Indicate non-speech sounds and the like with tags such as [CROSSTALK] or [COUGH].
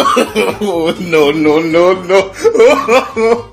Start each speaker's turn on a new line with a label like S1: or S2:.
S1: [LAUGHS] no, no, no, no. [LAUGHS]